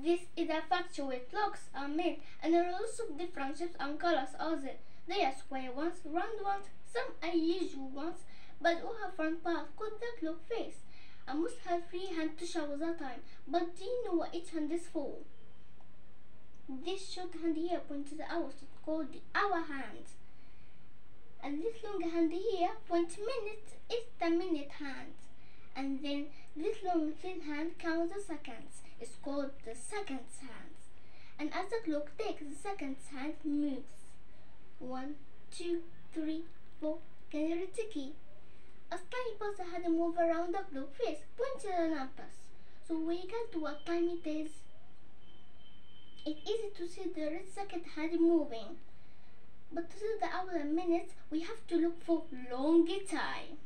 This is a factory where clocks are made and there are lots of different shapes and colors are there. They are square ones, round ones, some are usual ones, but all have front part called the clock face. And most have three hands to show the time. But do you know what each hand is for? This short hand here points the hours, called the hour hand. And this long hand here points minutes, it's the minute hand. And then this long thin hand counts the seconds, it's called the seconds hand. And as the clock ticks, the seconds hand moves. One, two, three, four, can you read the key? As time passes, move around the clock face, pointing the numbers. So we can to what time it is. It's easy to see the red second hand moving. But to see the hour and minutes, we have to look for longer time.